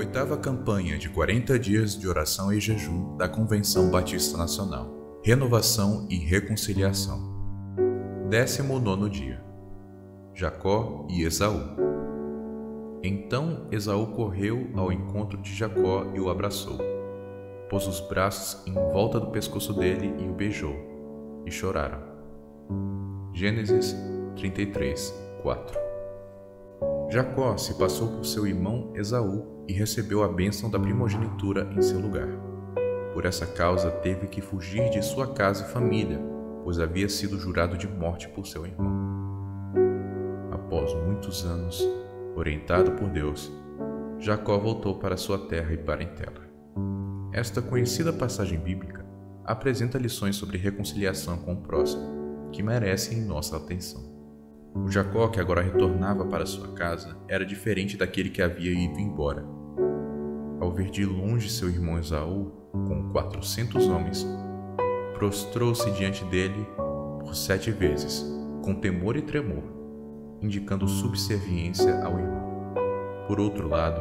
Oitava campanha de 40 dias de oração e jejum da Convenção Batista Nacional. Renovação e reconciliação. Décimo nono dia. Jacó e Esaú. Então Esaú correu ao encontro de Jacó e o abraçou. Pôs os braços em volta do pescoço dele e o beijou, e choraram. Gênesis 33, 4 Jacó se passou por seu irmão Esaú e recebeu a bênção da primogenitura em seu lugar. Por essa causa teve que fugir de sua casa e família, pois havia sido jurado de morte por seu irmão. Após muitos anos, orientado por Deus, Jacó voltou para sua terra e parentela. Esta conhecida passagem bíblica apresenta lições sobre reconciliação com o próximo, que merecem nossa atenção. O Jacó, que agora retornava para sua casa, era diferente daquele que havia ido embora. Ao ver de longe seu irmão Esaú, com quatrocentos homens, prostrou-se diante dele por sete vezes, com temor e tremor, indicando subserviência ao irmão. Por outro lado,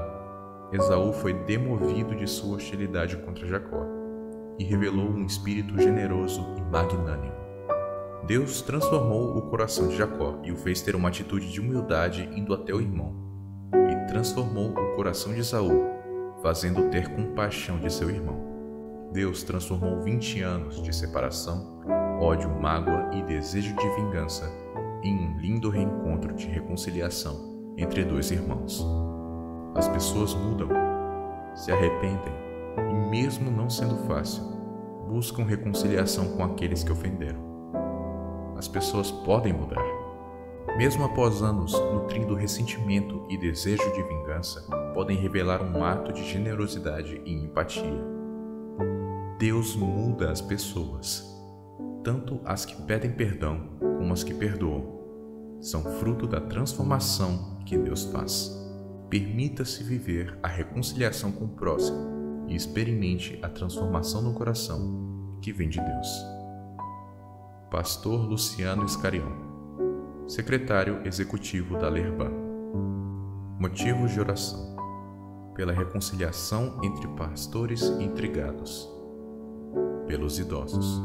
Esaú foi demovido de sua hostilidade contra Jacó e revelou um espírito generoso e magnânimo. Deus transformou o coração de Jacó e o fez ter uma atitude de humildade indo até o irmão, transformou o coração de Esaú, fazendo ter compaixão de seu irmão. Deus transformou 20 anos de separação, ódio, mágoa e desejo de vingança em um lindo reencontro de reconciliação entre dois irmãos. As pessoas mudam, se arrependem e, mesmo não sendo fácil, buscam reconciliação com aqueles que ofenderam as pessoas podem mudar. Mesmo após anos nutrindo ressentimento e desejo de vingança, podem revelar um ato de generosidade e empatia. Deus muda as pessoas, tanto as que pedem perdão como as que perdoam. São fruto da transformação que Deus faz. Permita-se viver a reconciliação com o próximo e experimente a transformação no coração que vem de Deus. Pastor Luciano Escarion, Secretário Executivo da Lerban. Motivos de oração: pela reconciliação entre pastores intrigados, pelos idosos.